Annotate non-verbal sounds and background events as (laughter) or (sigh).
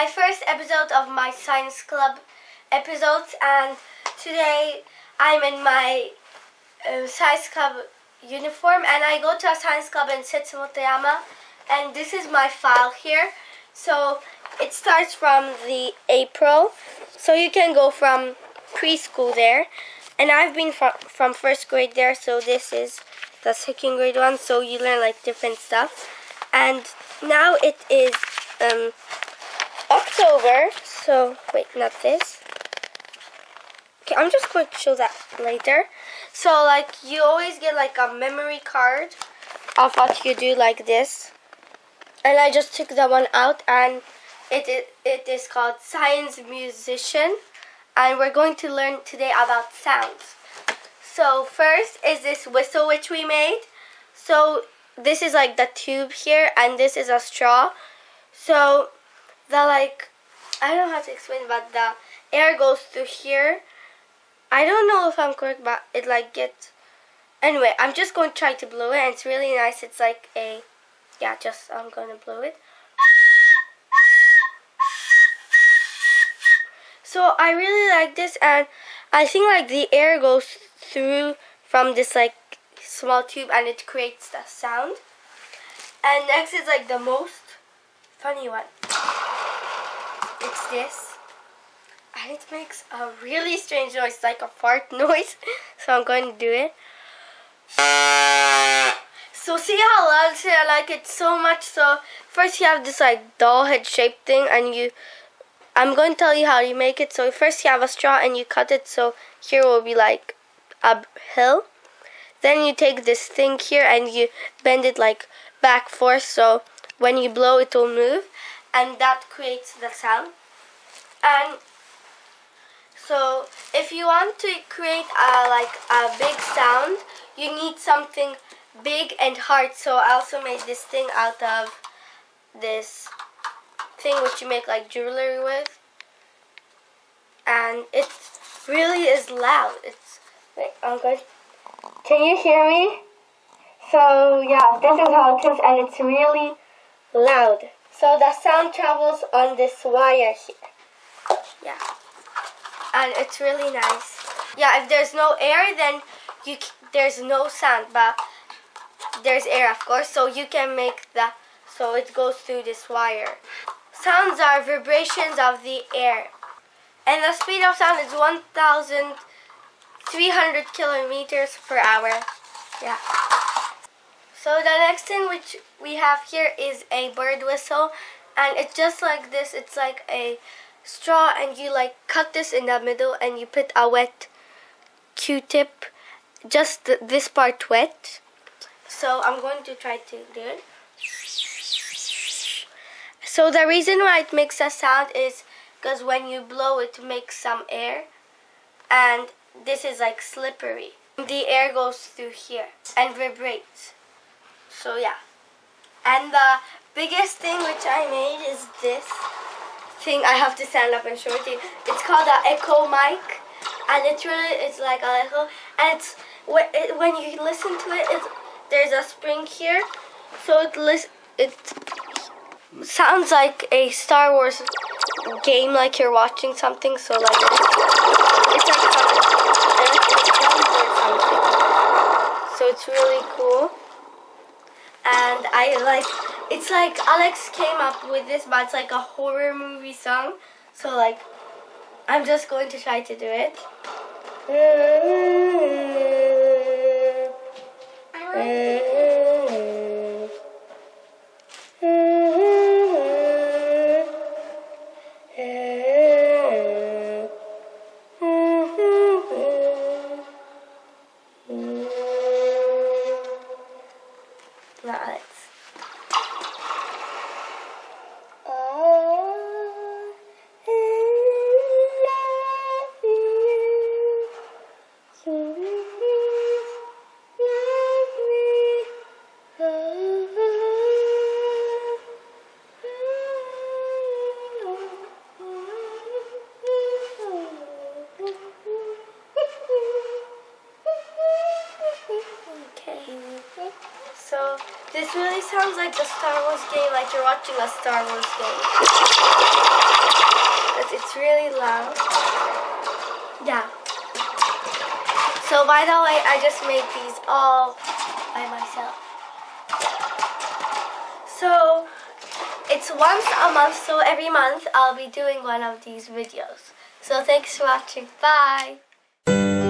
my first episode of my science club episodes, and today I'm in my uh, science club uniform, and I go to a science club in Setsumotoyama, and this is my file here. So it starts from the April, so you can go from preschool there, and I've been from from first grade there, so this is the second grade one, so you learn like different stuff, and now it is um, October, so wait, not this. Okay, I'm just going to show that later. So like you always get like a memory card of what you do like this. And I just took that one out and it, it, it is called Science Musician. And we're going to learn today about sounds. So first is this whistle which we made. So this is like the tube here and this is a straw. So the like I don't know how to explain but the air goes through here. I don't know if I'm correct but it like gets anyway I'm just going to try to blow it and it's really nice. It's like a yeah just I'm gonna blow it. So I really like this and I think like the air goes through from this like small tube and it creates the sound. And next is like the most funny one it's this. And it makes a really strange noise, like a fart (laughs) noise. so I'm going to do it. So see how loud I like it so much. So first you have this like doll head shaped thing and you I'm going to tell you how you make it. So first you have a straw and you cut it so here will be like a hill. Then you take this thing here and you bend it like back forth so when you blow it will move and that creates the sound. And so if you want to create a, like a big sound, you need something big and hard. So I also made this thing out of this thing which you make like jewelry with. And it really is loud. It's wait, I'm. Can you hear me? So yeah, this is how it is and it's really loud. So the sound travels on this wire here. Yeah. And it's really nice. Yeah, if there's no air, then you there's no sound, but there's air, of course, so you can make the, so it goes through this wire. Sounds are vibrations of the air. And the speed of sound is 1,300 kilometers per hour. Yeah. So the next thing which we have here is a bird whistle and it's just like this. It's like a straw and you like cut this in the middle and you put a wet q-tip just th this part wet. So I'm going to try to do it. So the reason why it makes a sound is because when you blow it makes some air and this is like slippery. The air goes through here and vibrates. So yeah. And the biggest thing which I made is this thing. I have to stand up and show it to you. It's called an Echo mic. And it's really, it's like a echo. And it's, when you listen to it, it's, there's a spring here. So it, it sounds like a Star Wars game, like you're watching something. So like, it's like something. So it's really cool and I like it's like Alex came up with this but it's like a horror movie song. So like I'm just going to try to do it. I like Right. This really sounds like the Star Wars game, like you're watching a Star Wars game. But it's really loud. Yeah. So by the way, I just made these all by myself. So it's once a month, so every month I'll be doing one of these videos. So thanks for watching. Bye.